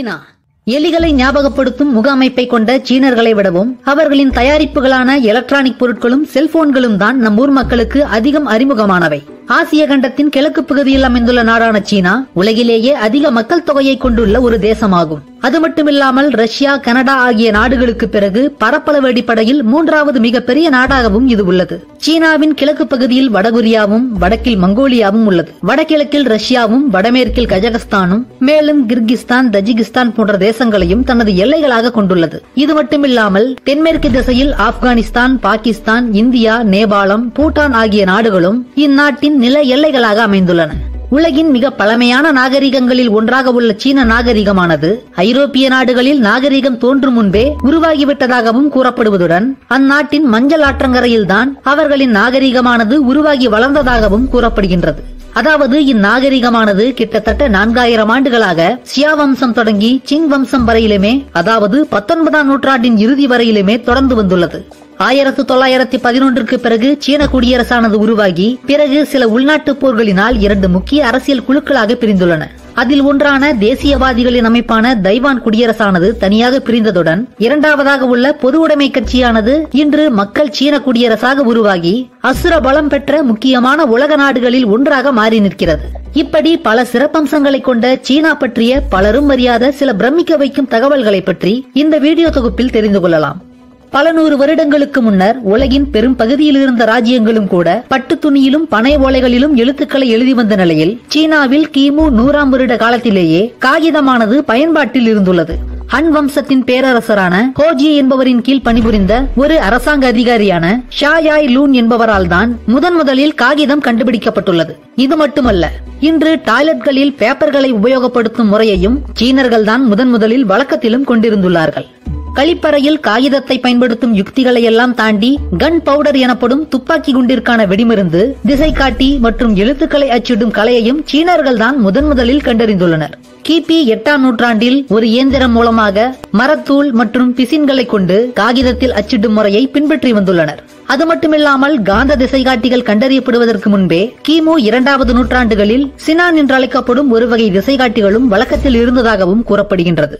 சீனா. எலிகளை ஞாபகப்படுத்தும் முக அமைப்பை கொண்ட சீனர்களை விடவும் அவர்களின் தயாரிப்புகளான எலக்ட்ரானிக் பொருட்களும் செல்போன்களும் தான் நம் ஊர் மக்களுக்கு அதிகம் அறிமுகமானவை. ஆசிய கண்டத்தின் கிழக்கு பகுதியில் அமைந்துள்ள நாடான சீனா உலகிலேயே அதிக மக்கள் தொகையை கொண்டுள்ள ஒரு தேசமாகும். அது மட்டுமில்லாமல் ரஷ்யா கனடா ஆகிய நாடுகளுக்கு பிறகு பரப்பளவு அடிப்படையில் மூன்றாவது மிகப்பெரிய நாடாகவும் இது உள்ளது. சீனாவின் கிழக்கு பகுதியில் வடகொரியாவும் வடக்கில் மங்கோலியாவும் உள்ளது. வடகிழக்கில் ரஷ்யாவும் வடமேற்கில் கஜகஸ்தானும் மேலும் கிர்கிஸ்தான் தஜிகிஸ்தான் போன்ற தேசங்களையும் தனது எல்லைகளாக கொண்டுள்ளது. இது மட்டுமில்லாமல் தென்மேற்கு திசையில் ஆப்கானிஸ்தான் பாகிஸ்தான் இந்தியா நேபாளம் பூட்டான் ஆகிய நாடுகளும் இந்நாட்டின் நில எல்லைகளாக அமைந்துள்ளன. உலகின் மிக பழமையான நாகரிகங்களில் ஒன்றாக உள்ள சீன நாகரிகமானது ஐரோப்பிய நாடுகளில் நாகரிகம் தோன்றும் முன்பே உருவாகிவிட்டதாகவும் கூறப்படுவதுடன் அந்நாட்டின் மஞ்சள் ஆற்றங்கரையில்தான் அவர்களின் நாகரிகமானது உருவாகி வளர்ந்ததாகவும் கூறப்படுகின்றது. அதாவது இந்நாகரிகமானது கிட்டத்தட்ட நான்காயிரம் ஆண்டுகளாக சியா வம்சம் தொடங்கி சிங் வம்சம் வரையிலுமே அதாவது பத்தொன்பதாம் நூற்றாண்டின் இறுதி வரையிலுமே தொடர்ந்து வந்துள்ளது. ஆயிரத்து தொள்ளாயிரத்தி பதினொன்றுக்கு பிறகு சீன குடியரசானது உருவாகி பிறகு சில உள்நாட்டுப் போர்களினால் இரண்டு முக்கிய அரசியல் குழுக்களாக பிரிந்துள்ளன. அதில் ஒன்றான தேசியவாதிகளின் அமைப்பான தைவான் குடியரசானது தனியாக பிரிந்ததுடன் இரண்டாவதாக உள்ள பொது உடைமை கட்சியானது இன்று மக்கள் சீன குடியரசாக உருவாகி அசுர பலம் பெற்ற முக்கியமான உலக நாடுகளில் ஒன்றாக மாறி நிற்கிறது. இப்படி பல சிறப்பம்சங்களை கொண்ட சீனா பற்றிய பலரும் அறியாத சில பிரமிக்க வைக்கும் தகவல்களை பற்றி இந்த வீடியோ தொகுப்பில் தெரிந்து கொள்ளலாம். பல நூறு வருடங்களுக்கு முன்னர் உலகின் பெரும் பகுதியில் இருந்த ராஜ்யங்களும் கூட பட்டு துணியிலும் பனை ஓலைகளிலும் எழுத்துக்களை எழுதி வந்த நிலையில் சீனாவில் கிமு நூறாம் வருட காலத்திலேயே காகிதமானது பயன்பாட்டில் இருந்துள்ளது. ஹன் வம்சத்தின் பேரரசரான ஹோஜி என்பவரின் கீழ் பணிபுரிந்த ஒரு அரசாங்க அதிகாரியான ஷா யாய் லூன் என்பவரால் தான் முதன் முதலில் காகிதம் கண்டுபிடிக்கப்பட்டுள்ளது. இது மட்டுமல்ல இன்று டாய்லெட்களில் பேப்பர்களை உபயோகப்படுத்தும் முறையையும் சீனர்கள் தான் முதன் முதலில் வழக்கத்திலும் கொண்டிருந்துள்ளார்கள். கழிப்பறையில் காகிதத்தை பயன்படுத்தும் யுக்திகளை எல்லாம் தாண்டி கன் பவுடர் எனப்படும் துப்பாக்கி குண்டிற்கான வெடிமருந்து திசை காட்டி மற்றும் எழுத்துக்களை அச்சிடும் கலையையும் சீனர்கள் தான் முதன் முதலில் கண்டறிந்துள்ளனர். கிபி எட்டாம் நூற்றாண்டில் ஒரு இயந்திரம் மூலமாக மரத்தூள் மற்றும் பிசின்களை கொண்டு காகிதத்தில் அச்சிடும் முறையை பின்பற்றி வந்துள்ளனர். அது மட்டுமில்லாமல் காந்த திசைகாட்டிகள் கண்டறியப்படுவதற்கு முன்பே கிமு இரண்டாவது நூற்றாண்டுகளில் சினான் என்று அழைக்கப்படும் ஒரு வகை திசைகாட்டிகளும் வழக்கத்தில் இருந்ததாகவும் கூறப்படுகின்றது.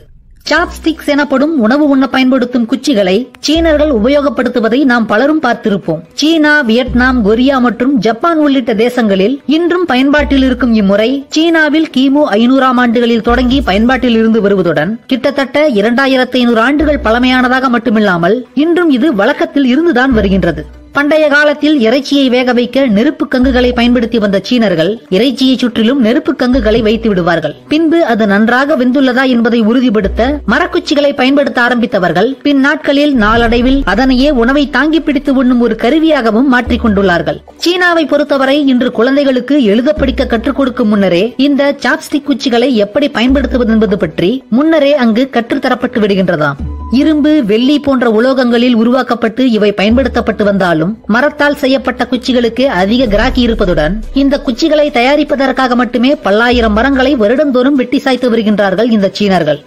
சாப்ஸ்டிக்ஸ் எனப்படும் உணவு உண்ண பயன்படுத்தும் குச்சிகளை சீனர்கள் உபயோகப்படுத்துவதை நாம் பலரும் பார்த்திருப்போம். சீனா வியட்நாம் கொரியா மற்றும் ஜப்பான் உள்ளிட்ட தேசங்களில் இன்றும் பயன்பாட்டில் இருக்கும் இம்முறை சீனாவில் கிமு ஐநூறாம் ஆண்டுகளில் தொடங்கி பயன்பாட்டில் இருந்து வருவதுடன் கிட்டத்தட்ட இரண்டாயிரத்தி ஐநூறு ஆண்டுகள் பழமையானதாக மட்டுமில்லாமல் இன்றும் இது வழக்கத்தில் இருந்துதான் வருகின்றது. பண்டைய காலத்தில் இறைச்சியை வேக வைக்க நெருப்பு கங்குகளை பயன்படுத்தி வந்த சீனர்கள் இறைச்சியை சுற்றிலும் நெருப்பு கங்குகளை வைத்து விடுவார்கள். பின்பு அது நன்றாக வெந்துள்ளதா என்பதை உறுதிப்படுத்த மரக்குச்சிகளை பயன்படுத்த ஆரம்பித்தவர்கள் பின் நாட்களில் நாளடைவில் அதனையே உணவை தாங்கி பிடித்து உண்ணும் ஒரு கருவியாகவும் மாற்றிக் கொண்டுள்ளார்கள். சீனாவை பொறுத்தவரை இன்று குழந்தைகளுக்கு எழுத படிக்க கற்றுக் கொடுக்கும் முன்னரே இந்த சாப்ஸ்டிக் குச்சிகளை எப்படி பயன்படுத்துவது என்பது பற்றி முன்னரே அங்கு கற்றுத்தரப்பட்டு விடுகின்றதாம். இரும்பு வெள்ளி போன்ற உலோகங்களில் உருவாக்கப்பட்டு இவை பயன்படுத்தப்பட்டு வந்தாலும் மரத்தால் செய்யப்பட்ட குச்சிகளுக்கு அதிக கிராக்கி இருப்பதுடன் இந்த குச்சிகளை தயாரிப்பதற்காக மட்டுமே பல்லாயிரம் மரங்களை வருடந்தோறும் வெட்டி சாய்த்து வருகின்றார்கள் இந்த சீனர்கள்.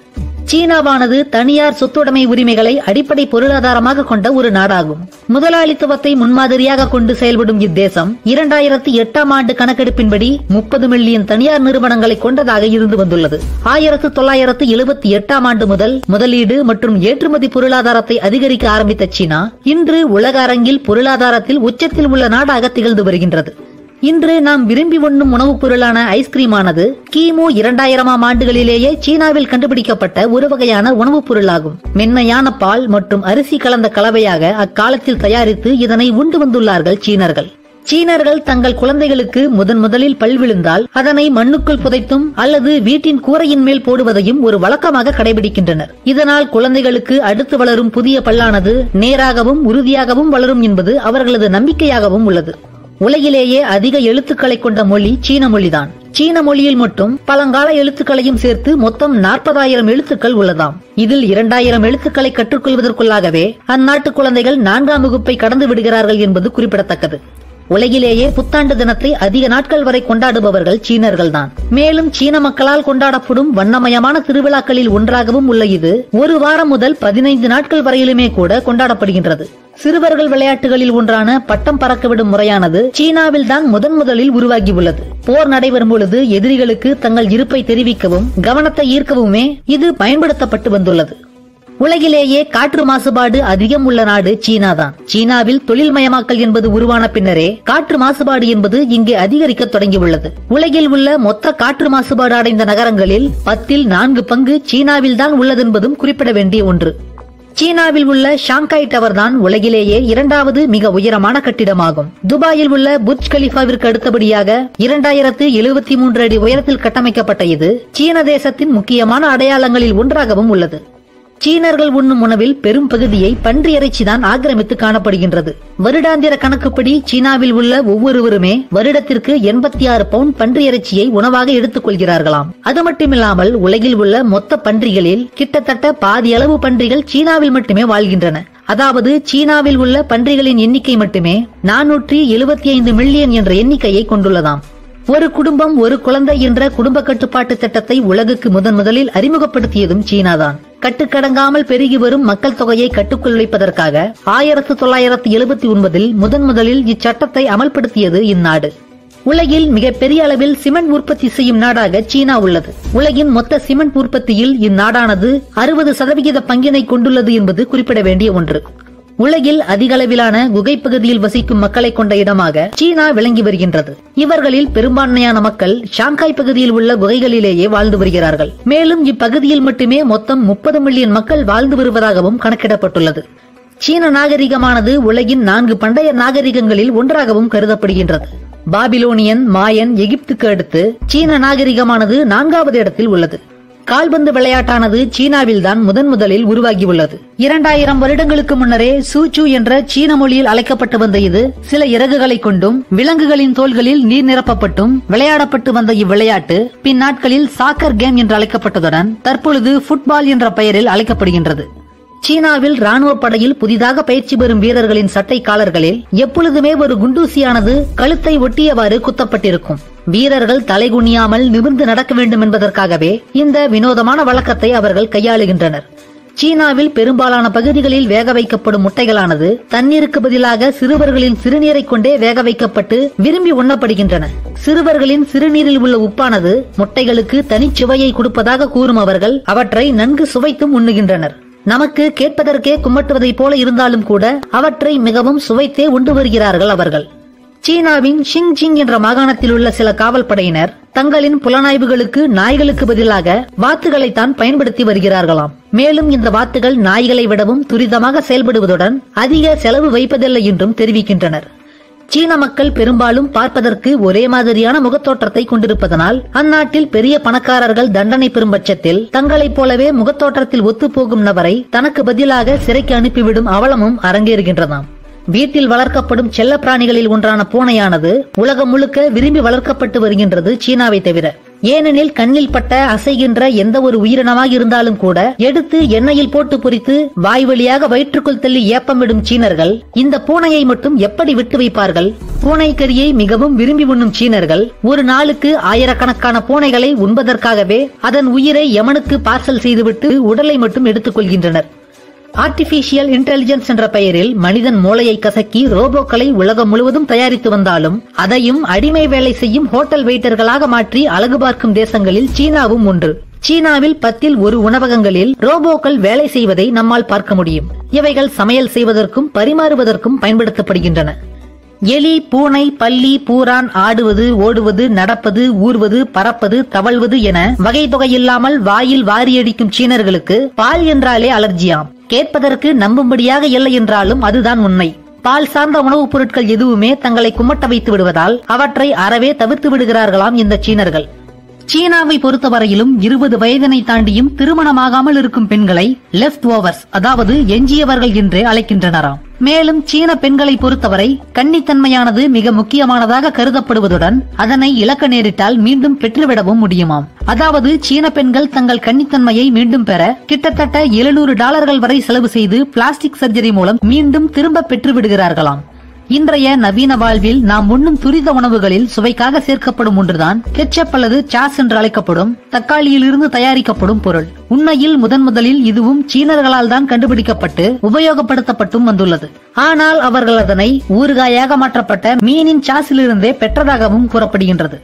சீனாவானது தனியார் சொத்துடைமை உரிமைகளை அடிப்படை பொருளாதாரமாக கொண்ட ஒரு நாடாகும். முதலாளித்துவத்தை முன்மாதிரியாக கொண்டு செயல்படும் இத்தேசம் இரண்டாயிரத்தி எட்டாம் ஆண்டு கணக்கெடுப்பின்படி முப்பது மில்லியன் தனியார் நிறுவனங்களை கொண்டதாக இருந்து வந்துள்ளது. ஆயிரத்து தொள்ளாயிரத்து எழுபத்தி எட்டாம் ஆண்டு முதல் முதலீடு மற்றும் ஏற்றுமதி பொருளாதாரத்தை அதிகரிக்க ஆரம்பித்த சீனா இன்று உலக அரங்கில் பொருளாதாரத்தில் உச்சத்தில் உள்ள நாடாக திகழ்ந்து வருகின்றது. இன்று நாம் விரும்பி உண்ணும் உணவுப் பொருளான ஐஸ்கிரீமானது கிமு இரண்டாயிரமாம் ஆண்டுகளிலேயே சீனாவில் கண்டுபிடிக்கப்பட்ட ஒரு வகையான உணவுப் பொருளாகும். மென்மையான பால் மற்றும் அரிசி கலந்த கலவையாக அக்காலத்தில் தயாரித்து இதனை உண்டு வந்துள்ளார்கள் சீனர்கள். சீனர்கள் தங்கள் குழந்தைகளுக்கு முதன் முதலில் பல் விழுந்தால் அதனை மண்ணுக்குள் புதைத்தும் அல்லது வீட்டின் கூரையின் மேல் போடுவதையும் ஒரு வழக்கமாக கடைபிடிக்கின்றனர். இதனால் குழந்தைகளுக்கு அடுத்து வளரும் புதிய பல்லானது நேராகவும் உறுதியாகவும் வளரும் என்பது அவர்களது நம்பிக்கையாகவும் உள்ளது. உலகிலேயே அதிக எழுத்துக்களை கொண்ட மொழி சீன மொழிதான். சீன மொழியில் மட்டும் பழங்கால எழுத்துக்களையும் சேர்த்து மொத்தம் நாற்பதாயிரம் எழுத்துக்கள் உள்ளதாம். இதில் இரண்டாயிரம் எழுத்துக்களை கற்றுக்கொள்வதற்குள்ளாகவே அந்நாட்டு குழந்தைகள் நான்காம் வகுப்பை கடந்து விடுகிறார்கள் என்பது குறிப்பிடத்தக்கது. உலகிலேயே புத்தாண்டு தினத்தை அதிக நாட்கள் வரை கொண்டாடுபவர்கள் சீனர்கள்தான். மேலும் சீன மக்களால் கொண்டாடப்படும் வண்ணமயமான திருவிழாக்களில் ஒன்றாகவும் உள்ள இது ஒரு வாரம் முதல் பதினைந்து நாட்கள் வரையிலுமே கூட கொண்டாடப்படுகின்றது. சிறுவர்கள் விளையாட்டுகளில் ஒன்றான பட்டம் பறக்கவிடும் முறையானது சீனாவில் தான் முதன் முதலில் உருவாகியுள்ளது. போர் நடைபெறும் பொழுது எதிரிகளுக்கு தங்கள் இருப்பை தெரிவிக்கவும் கவனத்தை ஈர்க்கவுமே இது பயன்படுத்தப்பட்டு வந்துள்ளது. உலகிலேயே காற்று மாசுபாடு அதிகம் உள்ள நாடு சீனா தான் சீனாவில் தொழில்மயமாக்கல் என்பது உருவான பின்னரே காற்று மாசுபாடு என்பது இங்கே அதிகரிக்க தொடங்கியுள்ளது. உலகில் உள்ள மொத்த காற்று மாசுபாடு அடைந்த நகரங்களில் பத்தில் நான்கு பங்கு சீனாவில் தான் உள்ளதென்பதும் குறிப்பிட வேண்டிய ஒன்று. சீனாவில் உள்ள ஷாங்காய் டவர் தான் உலகிலேயே இரண்டாவது மிக உயரமான கட்டிடமாகும். துபாயில் உள்ள புர்ஜ் கலிஃபாவிற்கு அடுத்தபடியாக இரண்டாயிரத்து எழுபத்தி மூன்று அடி உயரத்தில் கட்டமைக்கப்பட்ட இது சீன தேசத்தின் முக்கியமான அடையாளங்களில் ஒன்றாகவும் உள்ளது. சீனர்கள் உண்ணும் உணவில் பெரும் பகுதியை பன்றி இறைச்சிதான் ஆக்கிரமித்து காணப்படுகின்றது. வருடாந்திர கணக்குப்படி சீனாவில் உள்ள ஒவ்வொருவருமே வருடத்திற்கு எண்பத்தி ஆறு பவுண்ட் பன்றி இறைச்சியை உணவாக எடுத்துக் கொள்கிறார்களாம். அது மட்டுமில்லாமல் உலகில் உள்ள மொத்த பன்றிகளில் கிட்டத்தட்ட பாதி அளவு பன்றிகள் சீனாவில் மட்டுமே வாழ்கின்றன. அதாவது சீனாவில் உள்ள பன்றிகளின் எண்ணிக்கை மட்டுமே நானூற்றி எழுபத்தி ஐந்து மில்லியன் என்ற எண்ணிக்கையை கொண்டுள்ளதாம். ஒரு குடும்பம் ஒரு குழந்தை என்ற குடும்ப கட்டுப்பாட்டு திட்டத்தை உலகுக்கு முதன் முதலில் அறிமுகப்படுத்தியதும் சீனாதான். கட்டுக்கடங்காமல் பெருகி வரும் மக்கள் தொகையை கட்டுக்குள் வைப்பதற்காக ஆயிரத்து தொள்ளாயிரத்து எழுபத்தி ஒன்பதில் முதன் முதலில் இச்சட்டத்தை அமல்படுத்தியது இந்நாடு. உலகில் மிகப்பெரிய அளவில் சிமெண்ட் உற்பத்தி செய்யும் நாடாக சீனா உள்ளது. உலகின் மொத்த சிமெண்ட் உற்பத்தியில் இந்நாடானது அறுபது சதவிகித பங்கினை கொண்டுள்ளது என்பது குறிப்பிட வேண்டிய ஒன்று. உலகில் அதிகளவிலான குகை பகுதியில் வசிக்கும் மக்களை கொண்ட இடமாக சீனா விளங்கி வருகின்றது. இவர்களில் பெரும்பான்மையான மக்கள் ஷாங்காய் பகுதியில் உள்ள குகைகளிலேயே வாழ்ந்து வருகிறார்கள். மேலும் இப்பகுதியில் மட்டுமே மொத்தம் முப்பது மில்லியன் மக்கள் வாழ்ந்து வருவதாகவும் கணக்கிடப்பட்டுள்ளது. சீன நாகரிகமானது உலகின் நான்கு பண்டைய நாகரிகங்களில் ஒன்றாகவும் கருதப்படுகின்றது. பாபிலோனியன் மாயன் எகிப்துக்கு அடுத்து சீன நாகரிகமானது நான்காவது இடத்தில் உள்ளது. கால்பந்து விளையாட்டானது சீனாவில்தான் முதன் முதலில் உருவாகியுள்ளது. இரண்டாயிரம் வருடங்களுக்கு முன்னரே சூச்சு என்ற சீன மொழியில் அழைக்கப்பட்டு வந்த இது சில இறகுகளை கொண்டும் விலங்குகளின் தோள்களில் நீர் நிரப்பப்பட்டும் விளையாடப்பட்டு வந்த இவ்விளையாட்டு பின்னாட்களில் சாக்கர் கேம் என்று அழைக்கப்பட்டதுடன் தற்பொழுது ஃபுட்பால் என்ற பெயரில் அழைக்கப்படுகின்றது. சீனாவில் ராணுவ படையில் புதிதாக பயிற்சி பெறும் வீரர்களின் சட்டை காலர்களில் எப்பொழுதுமே ஒரு குண்டூசியானது கழுத்தை ஒட்டியவாறு குத்தப்பட்டிருக்கும். வீரர்கள் தலைகுனியாமல் நிமிர்ந்து நடக்க வேண்டும் என்பதற்காகவே இந்த வினோதமான வழக்கத்தை அவர்கள் கையாளுகின்றனர். சீனாவில் பெரும்பாலான பகுதிகளில் வேக வைக்கப்படும் முட்டைகளானது தண்ணீருக்கு பதிலாக சிறுவர்களின் சிறுநீரை கொண்டே வேக வைக்கப்பட்டு விரும்பி உண்ணப்படுகின்றன. சிறுவர்களின் சிறுநீரில் உள்ள உப்பானது முட்டைகளுக்கு தனிச்சுவையை கொடுப்பதாக கூறும் அவர்கள் அவற்றை நன்கு சுவைத்தும் உண்ணுகின்றனர். நமக்கு கேட்பதற்கே கும்மட்டுவதைப் போல இருந்தாலும் கூட அவற்றை மிகவும் சுவைத்தே உண்டு வருகிறார்கள் அவர்கள். சீனாவின் ஷிங்ஜிங் என்ற மாகாணத்தில் உள்ள சில காவல் படையினர் தங்களின் புலனாய்வுகளுக்கு நாய்களுக்கு பதிலாக வாத்துகளை தான் பயன்படுத்தி வருகிறார்களாம். மேலும் இந்த வாத்துகள் நாய்களை விடவும் துரிதமாக செயல்படுவதுடன் அதிக செலவு வைப்பதில்லை என்றும் தெரிவிக்கின்றனர். சீன மக்கள் பெரும்பாலும் பார்ப்பதற்கு ஒரே மாதிரியான முகத்தோற்றத்தை கொண்டிருப்பதனால் அந்நாட்டில் பெரிய பணக்காரர்கள் தண்டனை பெறும் பட்சத்தில் தங்களைப் போலவே முகத்தோற்றத்தில் ஒத்துப்போகும் நபரை தனக்கு பதிலாக சிறைக்கு அனுப்பிவிடும் அவலமும் அரங்கேறுகின்றதாம். வீட்டில் வளர்க்கப்படும் செல்ல பிராணிகளில் ஒன்றான பூனையானது உலகம் முழுக்க விரும்பி வளர்க்கப்பட்டு வருகின்றது சீனாவை தவிர. ஏனெனில் கண்ணில் பட்ட அசைகின்ற எந்த ஒரு உயிரினமாக இருந்தாலும் கூட எடுத்து எண்ணெயில் போட்டு பொரித்து வாய் வழியாக வயிற்றுக்குள் தள்ளி ஏப்பமிடும் சீனர்கள் இந்த பூனையை மட்டும் எப்படி விட்டு வைப்பார்கள்? பூனை கறியை மிகவும் விரும்பி உண்ணும் சீனர்கள் ஒரு நாளுக்கு ஆயிரக்கணக்கான பூனைகளை உண்பதற்காகவே அதன் உயிரை யமனுக்கு பார்சல் செய்துவிட்டு உடலை மட்டும் எடுத்துக் கொள்கின்றனர். ஆர்டிபிஷியல் இன்டெலிஜென்ஸ் என்ற பெயரில் மனிதன் மூளையை கசக்கி ரோபோக்களை உலகம் முழுவதும் தயாரித்து வந்தாலும் அதையும் அடிமை வேலை செய்யும் ஹோட்டல் வெயிட்டர்களாக மாற்றி அழகு பார்க்கும் தேசங்களில் சீனாவும் ஒன்று. சீனாவில் பத்தில் ஒரு உணவகங்களில் ரோபோக்கள் வேலை செய்வதை நம்மால் பார்க்க முடியும். இவைகள் சமையல் செய்வதற்கும் பரிமாறுவதற்கும் பயன்படுத்தப்படுகின்றன. எலி பூனை பள்ளி பூரான் ஆடுவது ஓடுவது நடப்பது ஊர்வது பறப்பது தவழ்வது என வகை தொகையில்லாமல் வாயில் வாரியடிக்கும் சீனர்களுக்கு பால் என்றாலே அலர்ஜியாம். கேட்பதற்கு நம்பும்படியாக இல்லை என்றாலும் அதுதான் உண்மை. பால் சார்ந்த உணவுப் பொருட்கள் எதுவுமே தங்களை குமட்ட வைத்து விடுவதால் அவற்றை அறவே தவிர்த்து விடுகிறார்களாம் இந்த சீனர்கள். சீனாவை பொறுத்தவரையிலும் இருபது வயதினை தாண்டியும் திருமணமாகாமல் இருக்கும் பெண்களை லெஃப்ட் ஓவர்ஸ் அதாவது எஞ்சியவர்கள் என்று அழைக்கின்றனராம். மேலும் சீன பெண்களை பொறுத்தவரை கன்னித்தன்மையானது மிக முக்கியமானதாக கருதப்படுவதுடன் அதனை இழக்க நேரிட்டால் மீண்டும் பெற்றுவிடவும் முடியுமாம். அதாவது சீன பெண்கள் தங்கள் கன்னித்தன்மையை மீண்டும் பெற கிட்டத்தட்ட எழுநூறு டாலர்கள் வரை செலவு செய்து பிளாஸ்டிக் சர்ஜரி மூலம் மீண்டும் திரும்ப பெற்று விடுகிறார்களாம் இன்றைய நவீன வாழ்வில் நாம் உண்ணும் துரித உணவுகளில் சுவைக்காக சேர்க்கப்படும் ஒன்றுதான் கெச்சப் அல்லது சாஸ் என்று அழைக்கப்படும் தக்காளியிலிருந்து தயாரிக்கப்படும் பொருள். உண்மையில் முதன் முதலில் இதுவும் சீனர்களால் தான் கண்டுபிடிக்கப்பட்டு உபயோகப்படுத்தப்பட்டும் வந்துள்ளது. ஆனால் அவர்கள் அதனை ஊறுகாயாக மாற்றப்பட்ட மீனின் சாஸிலிருந்தே பெற்றதாகவும் கூறப்படுகின்றது.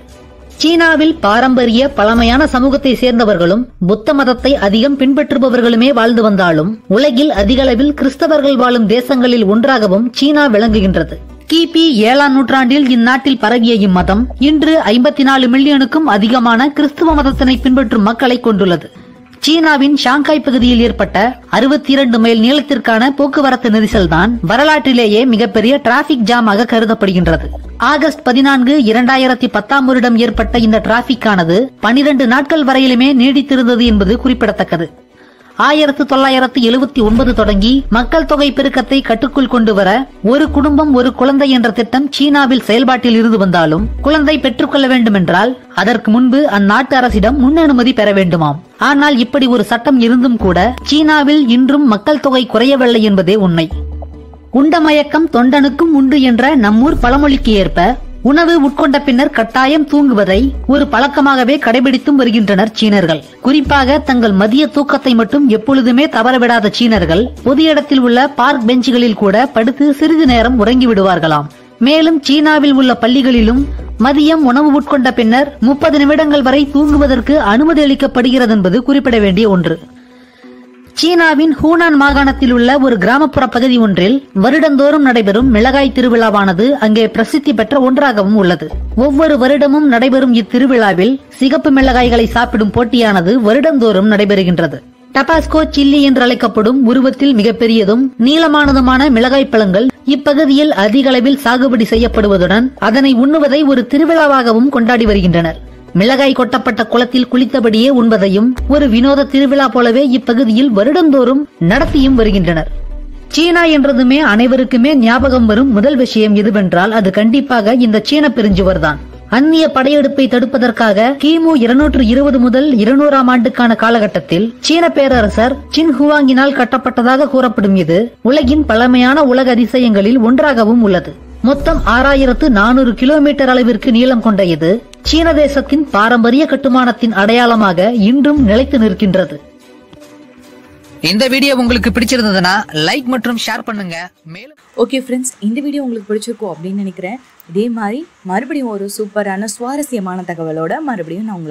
சீனாவில் பாரம்பரிய பழமையான சமூகத்தை சேர்ந்தவர்களும் புத்த மதத்தை அதிகம் பின்பற்றுபவர்களுமே வாழ்ந்து வந்தாலும் உலகில் அதிகளவில் கிறிஸ்தவர்கள் வாழும் தேசங்களில் ஒன்றாகவும் சீனா விளங்குகின்றது. கிபி ஏழாம் நூற்றாண்டில் இந்நாட்டில் பரவிய இம்மதம் இன்று ஐம்பத்தி நாலு மில்லியனுக்கும் அதிகமான கிறிஸ்துவ மதத்தினை பின்பற்றும் மக்களை கொண்டுள்ளது. சீனாவின் ஷாங்காய் பகுதியில் ஏற்பட்ட அறுபத்தி இரண்டு மைல் நீளத்திற்கான போக்குவரத்து நெரிசல் தான் வரலாற்றிலேயே மிகப்பெரிய டிராபிக் ஜாமாக கருதப்படுகின்றது. ஆகஸ்ட் பதினான்கு இரண்டாயிரத்தி பத்தாம் வருடம் ஏற்பட்ட இந்த டிராபிக் ஆனது நாட்கள் வரையிலுமே நீடித்திருந்தது என்பது குறிப்பிடத்தக்கது. ஆயிரத்து தொள்ளாயிரத்து எழுபத்தி ஒன்பது தொடங்கி மக்கள் தொகை பெருக்கத்தை கட்டுக்குள் கொண்டு வர ஒரு குடும்பம் ஒரு குழந்தை என்ற திட்டம் சீனாவில் செயல்பாட்டில் இருந்து வந்தாலும் குழந்தை பெற்றுக்கொள்ள வேண்டுமென்றால் அதற்கு முன்பு அந்நாட்டு அரசிடம் முன் அனுமதி பெற வேண்டுமாம். ஆனால் இப்படி ஒரு சட்டம் இருந்தும் கூட சீனாவில் இன்றும் மக்கள் தொகை குறையவில்லை என்பதே உண்மை. உண்டமயக்கம் தொண்டனுக்கும் உண்டு என்ற நம்மூர் பழமொழிக்கு ஏற்ப உணவு உட்கொண்ட பின்னர் கட்டாயம் தூங்குவதை ஒரு பழக்கமாகவே கடைபிடித்தும் வருகின்றனர் சீனர்கள். குறிப்பாக தங்கள் மதிய தூக்கத்தை மட்டும் எப்பொழுதுமே தவறவிடாத சீனர்கள் பொது இடத்தில் உள்ள பார்க் பெஞ்சுகளில் கூட படுத்து சிறிது நேரம் உறங்கி விடுவார்களாம். மேலும் சீனாவில் உள்ள பள்ளிகளிலும் மதியம் உணவு உட்கொண்ட பின்னர் முப்பது நிமிடங்கள் வரை தூங்குவதற்கு அனுமதி அளிக்கப்படுகிறது என்பது குறிப்பிட வேண்டிய ஒன்று. சீனாவின் ஹூனான் மாகாணத்தில் உள்ள ஒரு கிராமப்புற பகுதி ஒன்றில் வருடந்தோறும் நடைபெறும் மிளகாய் திருவிழாவானது அங்கே பிரசித்தி பெற்ற ஒன்றாகவும் உள்ளது. ஒவ்வொரு வருடமும் நடைபெறும் இத்திருவிழாவில் சிகப்பு மிளகாய்களை சாப்பிடும் போட்டியானது வருடந்தோறும் நடைபெறுகின்றது. டபாஸ்கோ சில்லி என்று அழைக்கப்படும் உருவத்தில் மிகப்பெரியதும் நீளமானதுமான மிளகாய் பழங்கள் இப்பகுதியில் அதிக அளவில் சாகுபடி செய்யப்படுவதுடன் அதனை உண்ணுவதை ஒரு திருவிழாவாகவும் கொண்டாடி வருகின்றனர். மிளகாய் கொட்டப்பட்ட குளத்தில் குளித்தபடியே உண்பதையும் ஒரு வினோத திருவிழா போலவே இப்பகுதியில் வருடந்தோறும் நடத்தியும் வருகின்றனர். சீனா என்றதுமே அனைவருக்குமே ஞாபகம் வரும் முதல் விஷயம் எதுவென்றால் அது கண்டிப்பாக இந்த சீன பெருஞ்சுவர்தான். அந்நிய படையெடுப்பை தடுப்பதற்காக கிமு இருநூற்று இருபது முதல் இருநூறாம் ஆண்டுக்கான காலகட்டத்தில் சீன பேரரசர் சின் ஹுவாங்கினால் கட்டப்பட்டதாக கூறப்படும் இது உலகின் பழமையான உலக அதிசயங்களில் ஒன்றாகவும் உள்ளது. மொத்தம் ஆறாயிரத்து நானூறு கிலோமீட்டர் அளவிற்கு நீளம் கொண்ட இது சீன தேசத்தின் பாரம்பரிய கட்டுமானத்தின் அடையாளமாக இன்றும் நிலைத்து நிற்கின்றது. இந்த வீடியோ உங்களுக்கு பிடிச்சிருந்ததுன்னா லைக் மற்றும் ஷேர் பண்ணுங்க. மேலும் ஓகே ஃப்ரெண்ட்ஸ் இந்த வீடியோ உங்களுக்கு பிடிச்சிருக்கும் அப்படின்னு நினைக்கிறேன். இதே மாதிரி மறுபடியும் ஒரு சூப்பரான சுவாரஸ்யமான தகவலோட மறுபடியும் நான் உங்களுக்கு